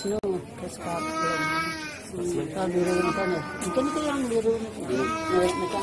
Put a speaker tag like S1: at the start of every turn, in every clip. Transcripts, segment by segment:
S1: Kasi yung kasi kapag. Sabi rin ako na. Ito na kaya ang biro na. Mayroon na ka.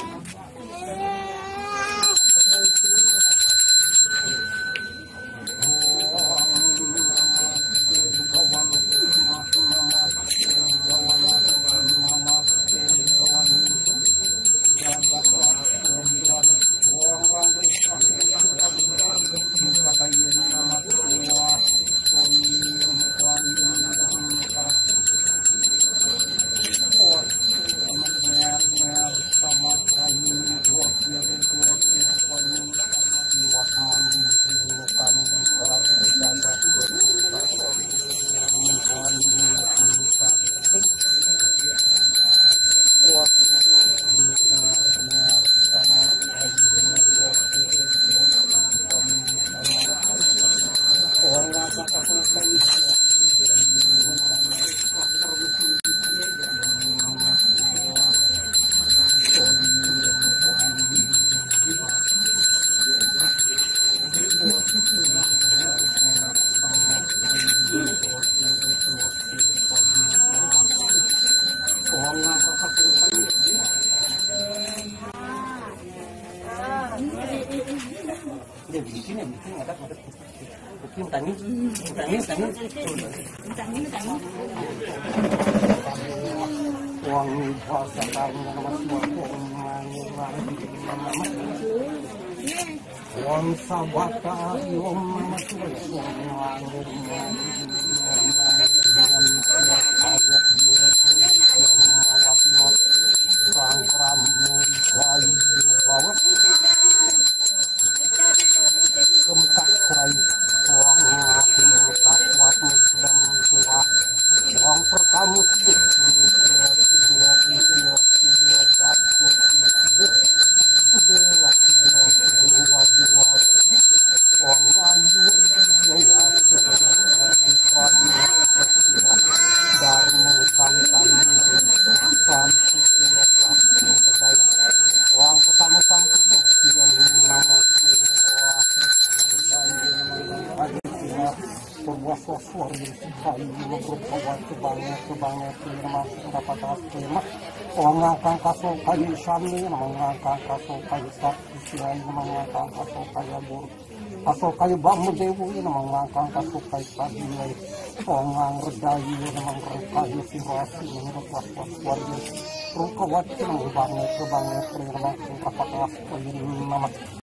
S2: Dia bikin yang bikin ada ada bikin tani tani tani wangi bahasa karena nama semua Wang sabata yung Wang sebuah sosok yang sekali berupa kebanyak kebanyak firman dapat terima mengangkat kaso kayu sami mengangkat kaso kayu sakti siai mengangkat kaso kayu buruk kaso kayu bangun dewu ini mengangkat kaso kayu tadi ongang redai mengangkat kayu sirasi Ruka wajib banget kebanget firman dapat terima nama